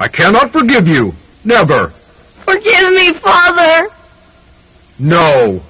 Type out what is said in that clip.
I cannot forgive you. Never. Forgive me, Father. No.